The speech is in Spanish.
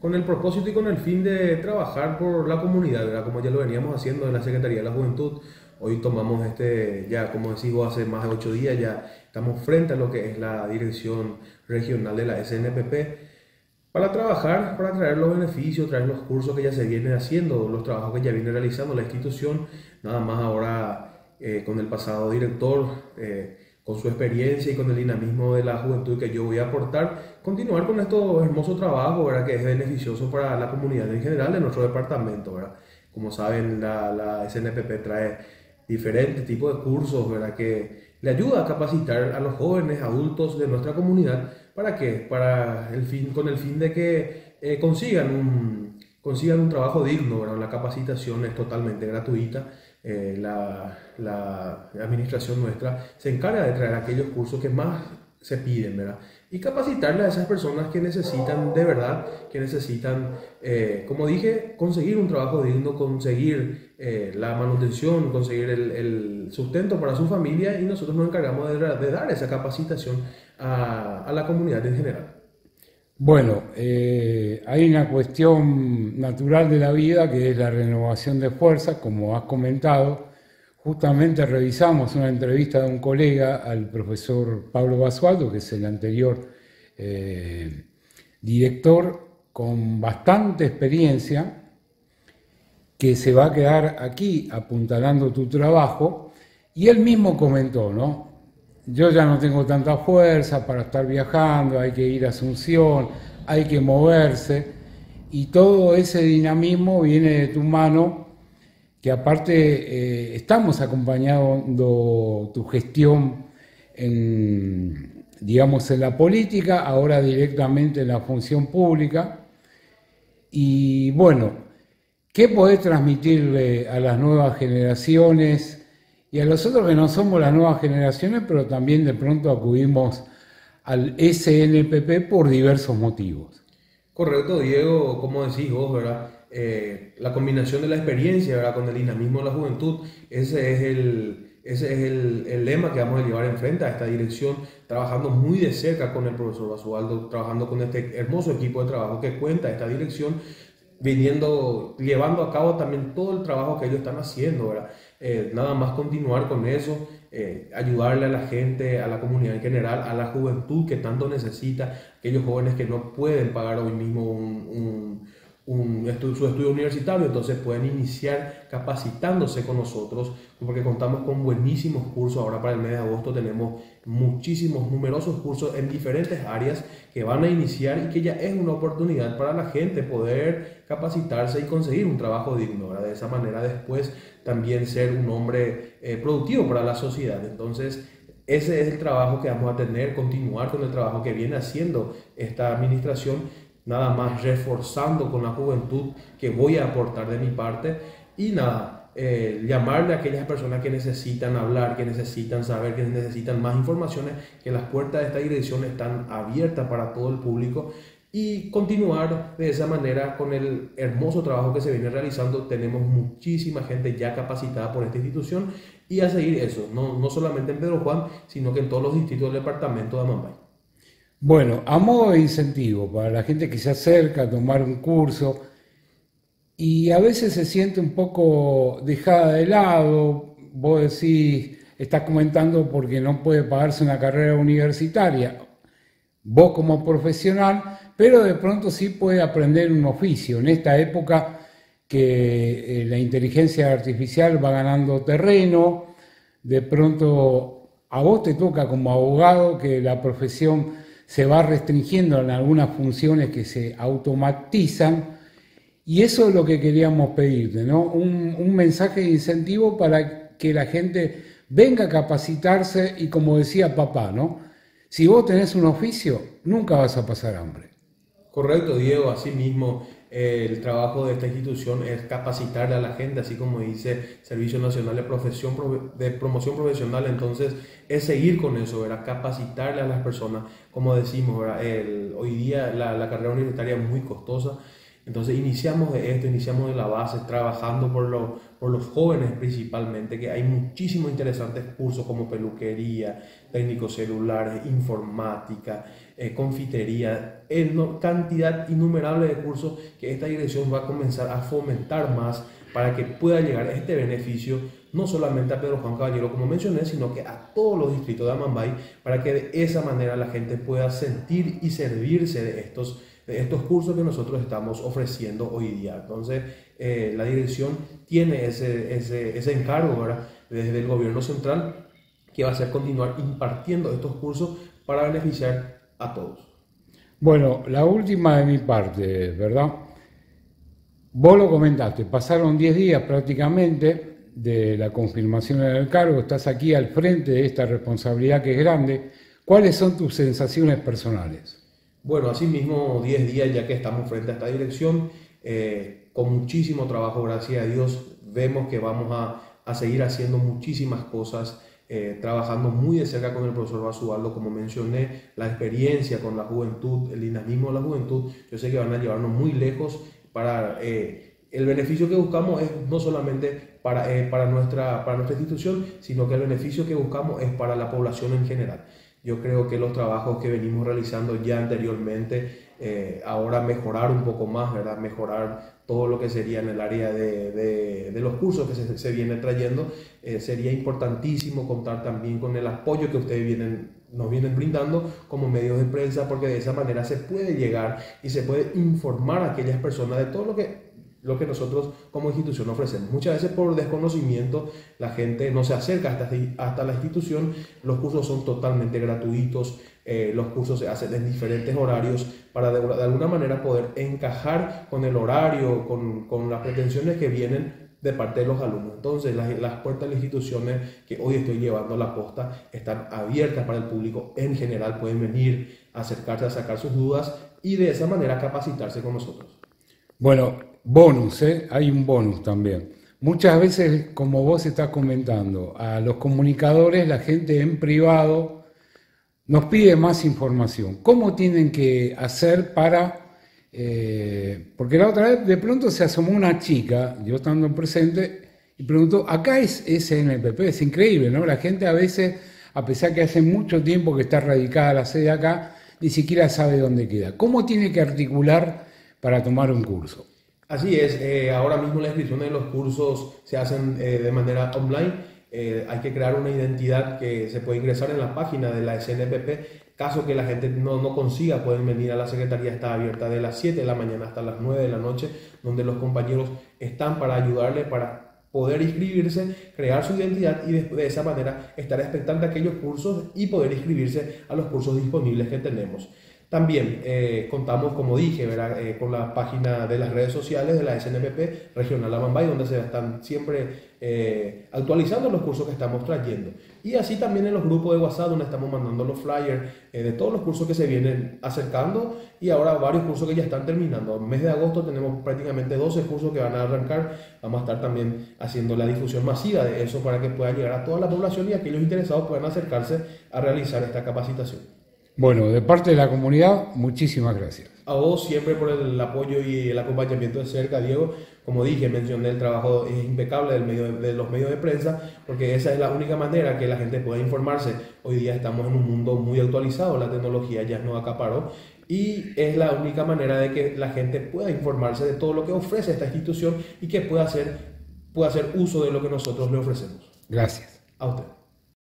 con el propósito y con el fin de trabajar por la comunidad, ¿verdad? como ya lo veníamos haciendo en la Secretaría de la Juventud. Hoy tomamos este, ya como decís vos, hace más de ocho días ya estamos frente a lo que es la dirección regional de la SNPP para trabajar, para traer los beneficios, traer los cursos que ya se vienen haciendo, los trabajos que ya viene realizando la institución, nada más ahora eh, con el pasado director. Eh, con su experiencia y con el dinamismo de la juventud que yo voy a aportar, continuar con estos hermoso trabajo, ¿verdad? que es beneficioso para la comunidad en general de nuestro departamento. ¿verdad? Como saben, la, la SNPP trae diferentes tipos de cursos ¿verdad? que le ayuda a capacitar a los jóvenes, adultos de nuestra comunidad, ¿para qué? Para el fin, con el fin de que eh, consigan, un, consigan un trabajo digno, ¿verdad? la capacitación es totalmente gratuita eh, la, la, administración nuestra se encarga de traer aquellos cursos que más se piden, ¿verdad? Y capacitarle a esas personas que necesitan de verdad, que necesitan, eh, como dije, conseguir un trabajo digno, conseguir eh, la manutención, conseguir el, el, sustento para su familia y nosotros nos encargamos de, de dar esa capacitación a, a la comunidad en general. Bueno, eh, hay una cuestión natural de la vida que es la renovación de fuerzas, como has comentado. Justamente revisamos una entrevista de un colega al profesor Pablo Basualdo, que es el anterior eh, director, con bastante experiencia, que se va a quedar aquí apuntalando tu trabajo, y él mismo comentó, ¿no? Yo ya no tengo tanta fuerza para estar viajando, hay que ir a Asunción, hay que moverse, y todo ese dinamismo viene de tu mano, que aparte eh, estamos acompañando tu gestión en, digamos, en la política, ahora directamente en la función pública, y bueno, ¿qué podés transmitirle a las nuevas generaciones? Y a nosotros que no somos las nuevas generaciones, pero también de pronto acudimos al SNPP por diversos motivos. Correcto, Diego, como decís vos, ¿verdad? Eh, la combinación de la experiencia ¿verdad? con el dinamismo de la juventud, ese es el, ese es el, el, lema que vamos a llevar enfrente a esta dirección, trabajando muy de cerca con el profesor Basualdo, trabajando con este hermoso equipo de trabajo que cuenta esta dirección, viniendo, llevando a cabo también todo el trabajo que ellos están haciendo, ¿verdad? Eh, nada más continuar con eso, eh, ayudarle a la gente, a la comunidad en general, a la juventud que tanto necesita, aquellos jóvenes que no pueden pagar hoy mismo un un estudio, su estudio universitario, entonces pueden iniciar capacitándose con nosotros, porque contamos con buenísimos cursos. Ahora para el mes de agosto tenemos muchísimos, numerosos cursos en diferentes áreas que van a iniciar y que ya es una oportunidad para la gente poder capacitarse y conseguir un trabajo digno. De esa manera después también ser un hombre eh, productivo para la sociedad. Entonces, ese es el trabajo que vamos a tener, continuar con el trabajo que viene haciendo esta administración nada más reforzando con la juventud que voy a aportar de mi parte y nada, eh, llamarle a aquellas personas que necesitan hablar, que necesitan saber, que necesitan más informaciones, que las puertas de esta dirección están abiertas para todo el público y continuar de esa manera con el hermoso trabajo que se viene realizando. Tenemos muchísima gente ya capacitada por esta institución y a seguir eso, no, no solamente en Pedro Juan, sino que en todos los distritos del departamento de Amambay. Bueno, a modo de incentivo para la gente que se acerca a tomar un curso y a veces se siente un poco dejada de lado, vos decís, estás comentando porque no puede pagarse una carrera universitaria, vos como profesional, pero de pronto sí puede aprender un oficio. En esta época que eh, la inteligencia artificial va ganando terreno, de pronto a vos te toca como abogado que la profesión se va restringiendo en algunas funciones que se automatizan. Y eso es lo que queríamos pedirte, ¿no? Un, mensaje de incentivo para que la gente venga a capacitarse y como decía papá, ¿no? Si vos tenés un oficio, nunca vas a pasar hambre. Correcto, Diego, así mismo el trabajo de esta institución es capacitar a la gente, así como dice Servicio Nacional de, Profesión, de Promoción Profesional, entonces es seguir con eso, ¿verdad? capacitarle a las personas, como decimos, El, hoy día la, la, carrera universitaria es muy costosa Entonces iniciamos de esto, iniciamos de la base, trabajando por, por los jóvenes principalmente, que hay muchísimos interesantes cursos como peluquería, técnicos celulares, informática, eh, confitería, cantidad innumerable de cursos que esta dirección va a comenzar a fomentar más para que pueda llegar este beneficio no solamente a Pedro Juan Caballero, como mencioné, sino que a todos los distritos de Amambay, para que de esa manera la gente pueda sentir y servirse de estos, estos cursos que nosotros estamos ofreciendo hoy día. Entonces, eh, la dirección tiene ese, ese, ese encargo ¿verdad? desde el gobierno central que va a ser continuar impartiendo estos cursos para beneficiar a todos. Bueno, la última de mi parte, ¿verdad? Vos lo comentaste, pasaron 10 días prácticamente de la confirmación del cargo, estás aquí al frente de esta responsabilidad que es grande. ¿Cuáles son tus sensaciones personales? Bueno, así mismo 10 días ya que estamos frente a esta dirección, eh, con muchísimo trabajo, gracias a Dios, vemos que vamos a, a seguir haciendo muchísimas cosas, eh, trabajando muy de cerca con el profesor Basualdo, como mencioné, la experiencia con la juventud, el dinamismo de la juventud, yo sé que van a llevarnos muy lejos para... Eh, el beneficio que buscamos es no solamente para, para, nuestra, para nuestra institución, sino que el beneficio que buscamos es para la población en general. Yo creo que los trabajos que venimos realizando ya anteriormente, eh, ahora mejorar un poco más, ¿verdad? Mejorar todo lo que sería en el área de, de, los cursos que se, se vienen trayendo, eh, sería importantísimo contar también con el apoyo que ustedes vienen, nos vienen brindando como medios de prensa, porque de esa manera se puede llegar y se puede informar a aquellas personas de todo lo que lo que nosotros como institución ofrecemos. Muchas veces por desconocimiento la gente no se acerca hasta, hasta la institución, los cursos son totalmente gratuitos, eh, los cursos se hacen en diferentes horarios para de, alguna manera poder encajar con el horario, con, con, las pretensiones que vienen de parte de los alumnos. Entonces las, las puertas de las instituciones que hoy estoy llevando a la posta están abiertas para el público en general, pueden venir, acercarse a sacar sus dudas y de esa manera capacitarse con nosotros. Bueno, bonus, ¿eh? hay un bonus también. Muchas veces, como vos estás comentando, a los comunicadores, la gente en privado nos pide más información. ¿Cómo tienen que hacer para... Eh, porque la otra vez de pronto se asomó una chica, yo estando presente, y preguntó, acá es SNPP, es increíble, ¿no? La gente a veces, a pesar que hace mucho tiempo que está radicada la sede acá, ni siquiera sabe dónde queda. ¿Cómo tiene que articular para tomar un curso. Así es, eh, ahora mismo la inscripción de los cursos se hacen eh, de manera online. Eh, hay que crear una identidad que se puede ingresar en la página de la SNPP. Caso que la gente no, no consiga, pueden venir a la Secretaría, está abierta de las 7 de la mañana hasta las 9 de la noche, donde los compañeros están para ayudarle, para poder inscribirse, crear su identidad y de, de esa manera estar expectante a aquellos cursos y poder inscribirse a los cursos disponibles que tenemos. También eh, contamos, como dije, eh, con la página de las redes sociales de la SNPP Regional Amambay, donde se están siempre eh, actualizando los cursos que estamos trayendo. Y así también en los grupos de WhatsApp, donde estamos mandando los flyers de todos los cursos que se vienen acercando y ahora varios cursos que ya están terminando. En mes de agosto tenemos prácticamente 12 cursos que van a arrancar. Vamos a estar también haciendo la difusión masiva de eso para que pueda llegar a toda la población y aquellos interesados puedan acercarse a realizar esta capacitación. Bueno, de parte de la comunidad, muchísimas gracias. A vos siempre por el apoyo y el acompañamiento de cerca, Diego. Como dije, mencioné el trabajo es impecable del medio de, los medios de prensa, porque esa es la única manera que la gente pueda informarse. Hoy día estamos en un mundo muy actualizado, la tecnología ya nos acaparó y es la única manera de que la gente pueda informarse de todo lo que ofrece esta institución y que pueda hacer, pueda hacer uso de lo que nosotros le ofrecemos. Gracias. A usted.